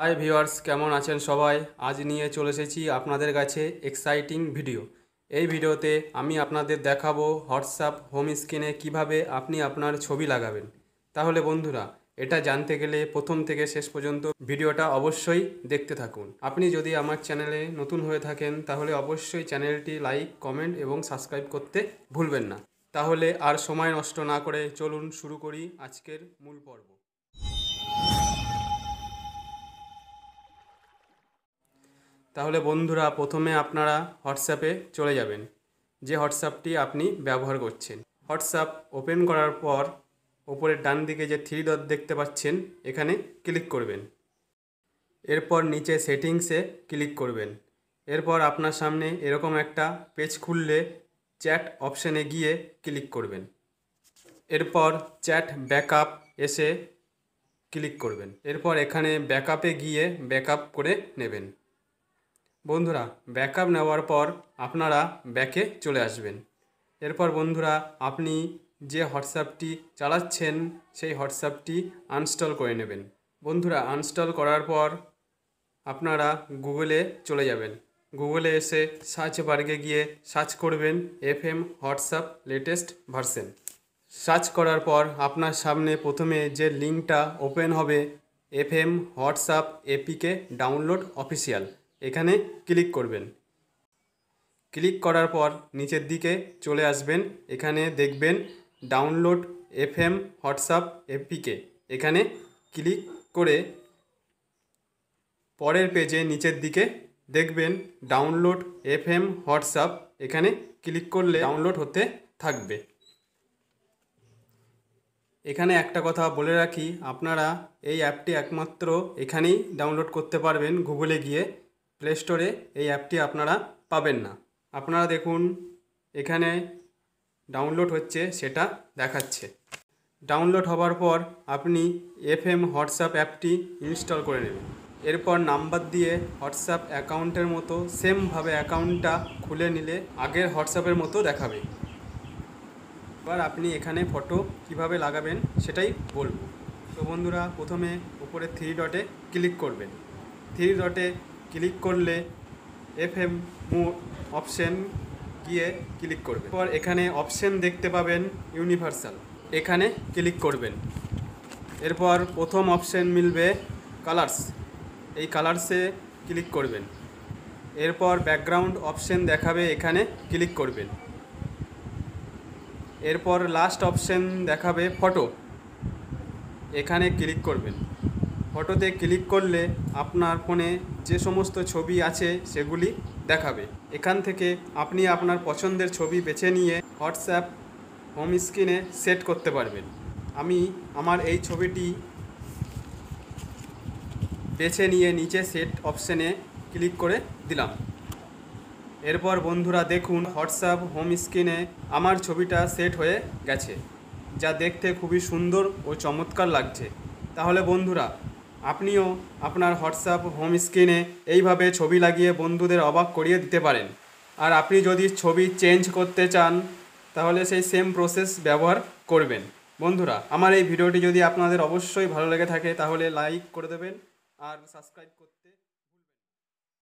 Hi viewers কেমন আছেন সবাই? আজ নিয়ে চলে এসেছি আপনাদের কাছে এক্সাইটিং ভিডিও এই ভিডিওতে আমি আপনাদের দেখাবো হোয়াটসঅ্যাপ হোম স্ক্রিনে কীভাবে আপনি আপনার ছবি লাগাবেন। তাহলে বন্ধুরা, এটা জানতে গেলে প্রথম থেকে শেষ পর্যন্ত ভিডিওটা অবশ্যই দেখতে থাকুন। আপনি যদি আমার চ্যানেলে নতুন হয়ে থাকেন, তাহলে অবশ্যই চ্যানেলটি লাইক কমেন্ট এবং সাবস্ক্রাইব করতে ভুলবেন না। তাহলে আর সময় নষ্ট না করে চলুন শুরু করি আজকের মূল পর্ব। তাহলে বন্ধুরা, প্রথমে আপনারা হোয়াটসঅ্যাপে চলে যাবেন। যে হোয়াটসঅ্যাপটি আপনি ব্যবহার করছেন। হোয়াটসঅ্যাপ ওপেন করার পর ওপরের ডান দিকে যে থ্রি ডট দেখতে পাচ্ছেন, এখানে ক্লিক করবেন। এরপর নিচে সেটিংসে ক্লিক করবেন। এরপর আপনার সামনে এরকম একটা পেজ খুললে চ্যাট অপশানে গিয়ে ক্লিক করবেন। এরপর চ্যাট ব্যাকআপ এসে ক্লিক করবেন। এরপর এখানে ব্যাকআপে গিয়ে ব্যাকআপ করে নেবেন। বন্ধুরা, ব্যাকআপ নেওয়ার পর আপনারা ব্যাকে চলে আসবেন। এরপর বন্ধুরা, আপনি যে হোয়াটসঅ্যাপটি চালাচ্ছেন, সেই হোয়াটসঅ্যাপটি আনস্টল করে নেবেন। বন্ধুরা আনস্টল করার পর আপনারা গুগলে চলে যাবেন। গুগলে এসে সার্চ বার্গে গিয়ে সার্চ করবেন F M WhatsApp latest version search করার পর আপনার সামনে প্রথমে যে লিঙ্কটা ওপেন হবে F M WhatsApp APK download official এখানে ক্লিক করবেন। ক্লিক করার পর নিচের দিকে চলে আসবেন। এখানে দেখবেন download F M WhatsApp APK এখানে ক্লিক করে পরের পেজে নিচের দিকে দেখবেন ডাউনলোড এফ এম হোয়াটসঅ্যাপ। এখানে ক্লিক করলে ডাউনলোড হতে থাকবে। এখানে একটা কথা বলে রাখি, আপনারা এই অ্যাপটি একমাত্র এখানেই ডাউনলোড করতে পারবেন গুগলে গিয়ে। প্লে স্টোরে এই অ্যাপটি আপনারা পাবেন না। আপনারা দেখুন, এখানে ডাউনলোড হচ্ছে, সেটা দেখাচ্ছে। ডাউনলোড হওয়ার পর আপনি এফ এম হোয়াটসঅ্যাপ অ্যাপটি ইনস্টল করে নেবেন। এরপর নাম্বার দিয়ে হোয়াটসঅ্যাপ অ্যাকাউন্টের মতো সেমভাবে অ্যাকাউন্টটা খুলে নিলে আগের হোয়াটসঅ্যাপের মতো দেখাবে। এবার আপনি এখানে ফটো কীভাবে লাগাবেন, সেটাই বলব। তো বন্ধুরা, প্রথমে উপরে থ্রি ডটে ক্লিক করবেন। থ্রি ডটে ক্লিক করলে এফ এম মো অপশন গিয়ে ক্লিক করবেন এরপর এখানে অপশন দেখতে পাবেন ইউনিভার্সাল এখানে ক্লিক করবেন। এরপর প্রথম অপশন মিলবে কালার্স এই কালার্সে ক্লিক করবেন। এরপর ব্যাকগ্রাউন্ড অপশন দেখাবে, এখানে ক্লিক করবেন। এরপর লাস্ট অপশন দেখাবে ফটো এখানে ক্লিক করবেন। ফটোতে ক্লিক করলে আপনার ফোনে যে সমস্ত ছবি আছে সেগুলি দেখাবে। এখান থেকে আপনি আপনার পছন্দের ছবি বেছে নিয়ে হোয়াটসঅ্যাপ হোম স্ক্রিনে সেট করতে পারবেন। আমি আমার এই ছবিটি বেছে নিয়ে নিচে সেট অপশানে ক্লিক করে দিলাম। এরপর বন্ধুরা দেখুন, হোয়াটসঅ্যাপ হোম স্ক্রিনে আমার ছবিটা সেট হয়ে গেছে, যা দেখতে খুবই সুন্দর ও চমৎকার লাগছে। তাহলে বন্ধুরা আপনিও আপনার হোয়াটসঅ্যাপ হোম স্ক্রিনে এইভাবে ছবি লাগিয়ে বন্ধুদের অবাক করিয়ে দিতে পারেন। আর আপনি যদি ছবি চেঞ্জ করতে চান, তাহলে সেই সেম প্রসেস ব্যবহার করবেন। বন্ধুরা, আমার এই ভিডিওটি যদি আপনাদের অবশ্যই ভালো লেগে থাকে, তাহলে লাইক করে দেবেন আর সাবস্ক্রাইব করতে